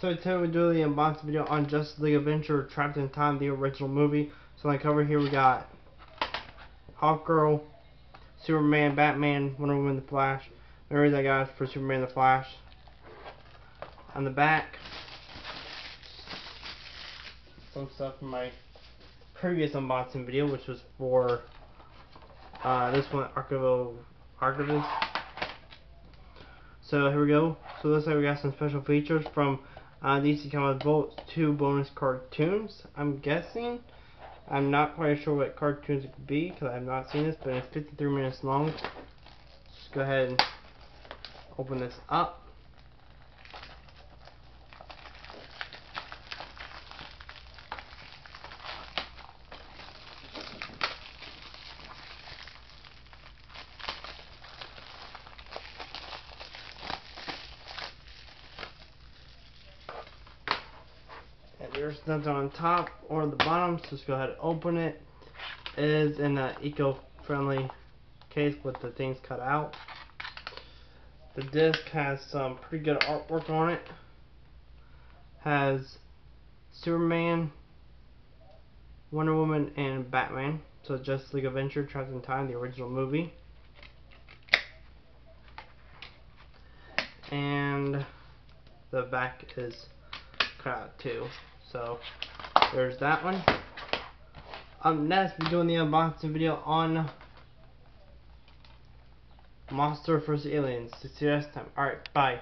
So today we're doing the unboxing video on Justice League Adventure Trapped in Time, the original movie. So on the cover here we got Hawkgirl, Superman, Batman, Wonder Woman, The Flash. Remember that guys for Superman, The Flash. On the back, some stuff from my previous unboxing video, which was for uh, this one, Archivo Archivist. So here we go. So looks like we got some special features from uh, come with both 2 bonus cartoons. I'm guessing. I'm not quite sure what cartoons it could be because I have not seen this, but it's 53 minutes long. Just go ahead and open this up. And there's nothing on top or the bottom, so just go ahead and open it. It is in an eco-friendly case with the things cut out. The disc has some pretty good artwork on it. Has Superman, Wonder Woman, and Batman. So Justice League Adventure, Trapped in Time, the original movie. And the back is cut out too. So there's that one. Um, next we're doing the unboxing video on Monster vs. Aliens. See you next time. Alright, bye.